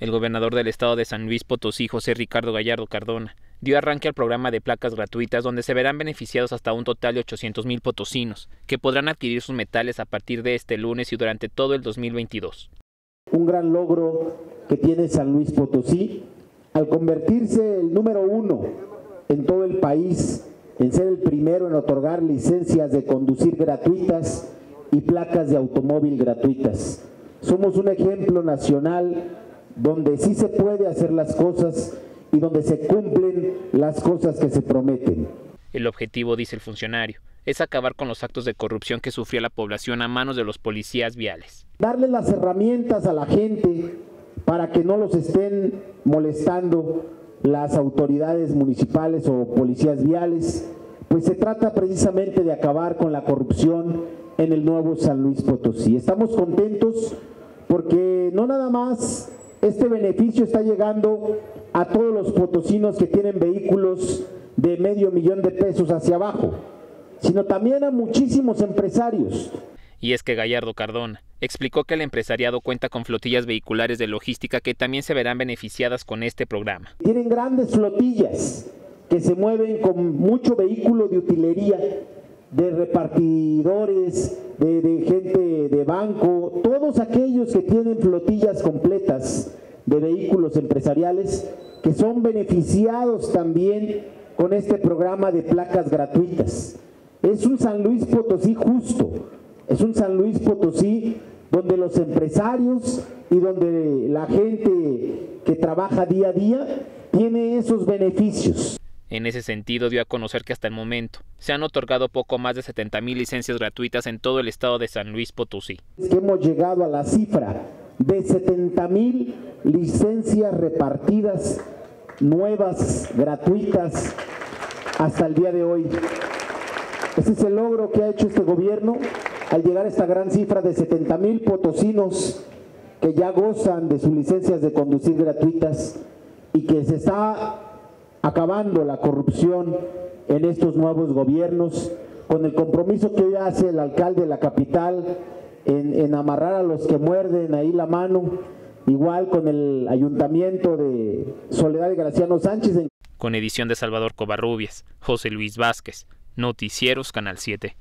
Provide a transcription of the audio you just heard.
El gobernador del estado de San Luis Potosí, José Ricardo Gallardo Cardona, dio arranque al programa de placas gratuitas donde se verán beneficiados hasta un total de 800 mil potosinos, que podrán adquirir sus metales a partir de este lunes y durante todo el 2022. Un gran logro que tiene San Luis Potosí al convertirse el número uno en todo el país, en ser el primero en otorgar licencias de conducir gratuitas y placas de automóvil gratuitas. Somos un ejemplo nacional donde sí se puede hacer las cosas y donde se cumplen las cosas que se prometen. El objetivo, dice el funcionario, es acabar con los actos de corrupción que sufría la población a manos de los policías viales. Darle las herramientas a la gente para que no los estén molestando las autoridades municipales o policías viales, pues se trata precisamente de acabar con la corrupción en el nuevo San Luis Potosí. Estamos contentos porque no nada más este beneficio está llegando a todos los potosinos que tienen vehículos de medio millón de pesos hacia abajo, sino también a muchísimos empresarios. Y es que Gallardo Cardona explicó que el empresariado cuenta con flotillas vehiculares de logística que también se verán beneficiadas con este programa. Tienen grandes flotillas que se mueven con mucho vehículo de utilería, de repartidores, de, gente de banco, todos aquellos que tienen flotillas completas de vehículos empresariales que son beneficiados también con este programa de placas gratuitas. Es un San Luis Potosí justo, es un San Luis Potosí donde los empresarios y donde la gente que trabaja día a día tiene esos beneficios. En ese sentido, dio a conocer que hasta el momento se han otorgado poco más de 70 mil licencias gratuitas en todo el estado de San Luis Potosí. Hemos llegado a la cifra de 70 mil licencias repartidas nuevas, gratuitas, hasta el día de hoy. Ese es el logro que ha hecho este gobierno al llegar a esta gran cifra de 70 mil potosinos que ya gozan de sus licencias de conducir gratuitas y que se está acabando la corrupción en estos nuevos gobiernos, con el compromiso que hoy hace el alcalde de la capital en, amarrar a los que muerden ahí la mano, igual con el ayuntamiento de Soledad y Graciano Sánchez. Con edición de Salvador Covarrubias, José Luis Vázquez, Noticieros Canal 7.